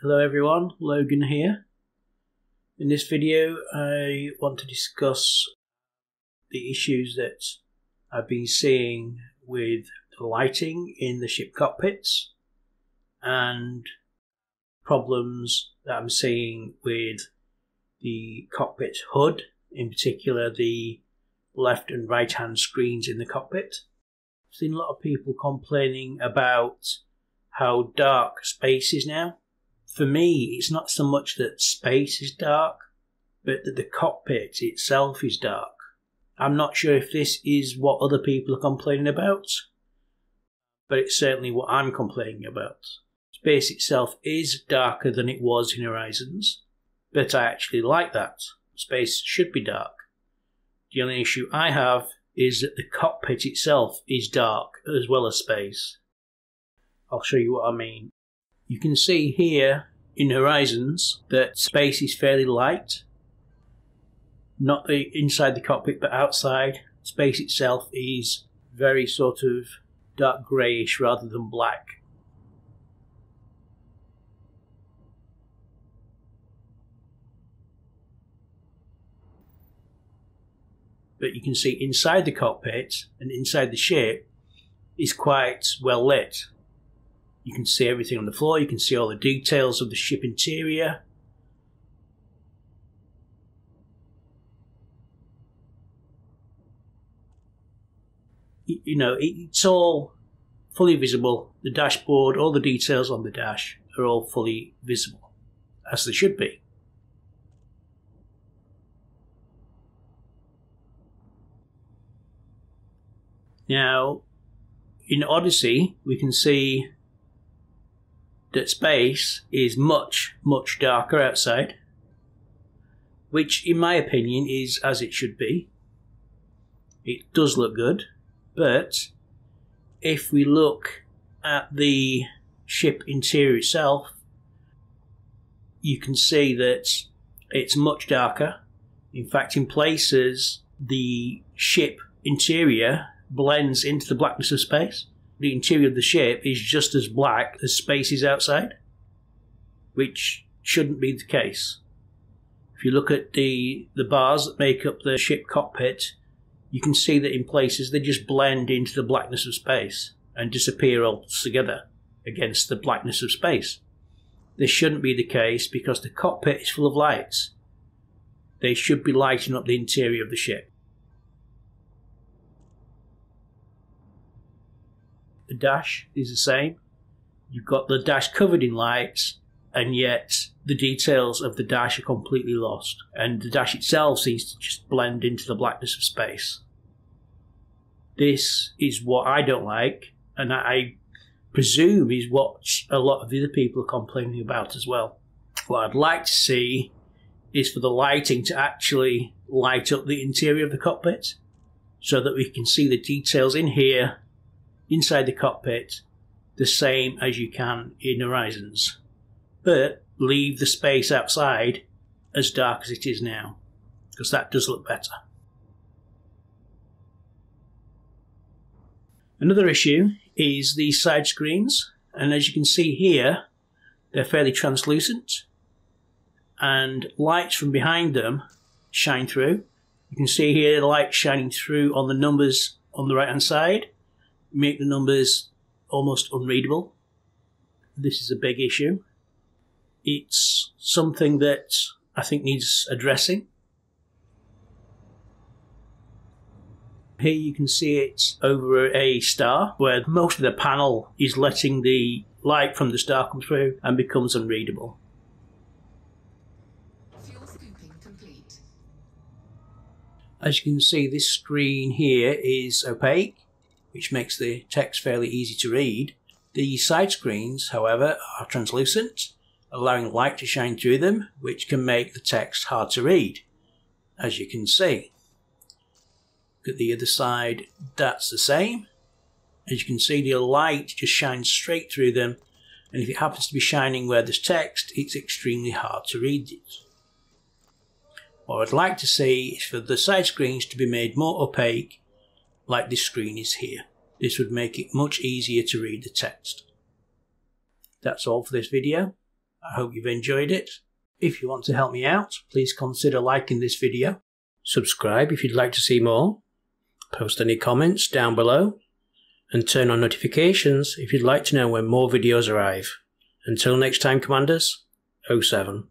Hello everyone, Logan here. In this video I want to discuss the issues that I've been seeing with the lighting in the ship cockpits and problems that I'm seeing with the cockpit HUD, in particular the left and right hand screens in the cockpit. I've seen a lot of people complaining about how dark space is now. For me, it's not so much that space is dark, but that the cockpit itself is dark. I'm not sure if this is what other people are complaining about, but it's certainly what I'm complaining about. Space itself is darker than it was in Horizons, but I actually like that. Space should be dark. The only issue I have is that the cockpit itself is dark as well as space. I'll show you what I mean. You can see here in Horizons that space is fairly light. Not the inside the cockpit but outside. Space itself is very sort of dark greyish rather than black. But you can see inside the cockpit and inside the ship is quite well lit. You can see everything on the floor, you can see all the details of the ship interior. You know, it's all fully visible. The dashboard, all the details on the dash are all fully visible, as they should be. Now, in Odyssey, we can see that space is much, much darker outside, which, in my opinion, is as it should be. It does look good, but if we look at the ship interior itself, you can see that it's much darker. In fact, in places, the ship interior blends into the blackness of space the interior of the ship is just as black as space is outside, which shouldn't be the case. If you look at the, the bars that make up the ship cockpit, you can see that in places they just blend into the blackness of space and disappear altogether against the blackness of space. This shouldn't be the case because the cockpit is full of lights. They should be lighting up the interior of the ship. The dash is the same. You've got the dash covered in lights, and yet the details of the dash are completely lost. And the dash itself seems to just blend into the blackness of space. This is what I don't like, and I presume is what a lot of other people are complaining about as well. What I'd like to see is for the lighting to actually light up the interior of the cockpit so that we can see the details in here inside the cockpit the same as you can in Horizons, but leave the space outside as dark as it is now, because that does look better. Another issue is the side screens, and as you can see here, they're fairly translucent, and lights from behind them shine through. You can see here the light shining through on the numbers on the right hand side, make the numbers almost unreadable. This is a big issue. It's something that I think needs addressing. Here you can see it over a star where most of the panel is letting the light from the star come through and becomes unreadable. As you can see, this screen here is opaque which makes the text fairly easy to read. The side screens, however, are translucent, allowing light to shine through them, which can make the text hard to read, as you can see. Look at the other side, that's the same. As you can see, the light just shines straight through them, and if it happens to be shining where there's text, it's extremely hard to read it. What I'd like to see is for the side screens to be made more opaque like this screen is here. This would make it much easier to read the text. That's all for this video. I hope you've enjoyed it. If you want to help me out, please consider liking this video. Subscribe if you'd like to see more. Post any comments down below. And turn on notifications if you'd like to know when more videos arrive. Until next time, Commanders, 07.